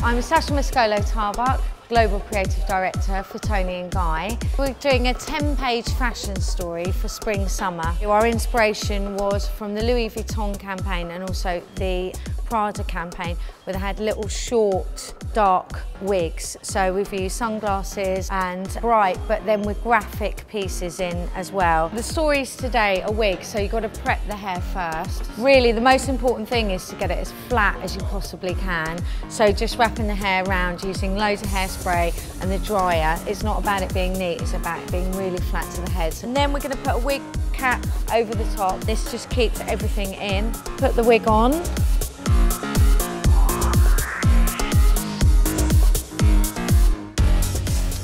I'm Sacha Mascolo Tarbuck, Global Creative Director for Toni and Guy. We're doing a 10-page fashion story for spring-summer. Our inspiration was from the Louis Vuitton campaign and also the Prada campaign where they had little short dark wigs. So we've used sunglasses and bright but then with graphic pieces in as well. The stories today are wigs so you've got to prep the hair first. Really the most important thing is to get it as flat as you possibly can. So just wrapping the hair around using loads of hairspray and the dryer. It's not about it being neat, it's about it being really flat to the head. And then we're going to put a wig cap over the top. This just keeps everything in. Put the wig on.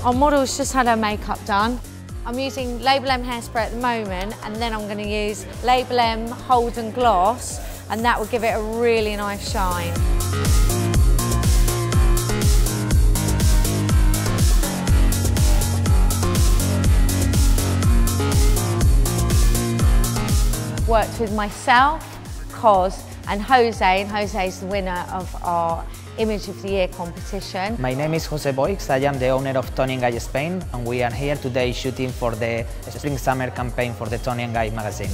Our model's just had her makeup done. I'm using Label M hairspray at the moment and then I'm going to use Label M Hold and Gloss and that will give it a really nice shine. Worked with myself, Cos and Jose and Jose is the winner of our Image of the Year competition. My name is Jose Boix, I am the owner of Toni & Guy Spain and we are here today shooting for the Spring Summer campaign for the Toni & Guy magazine.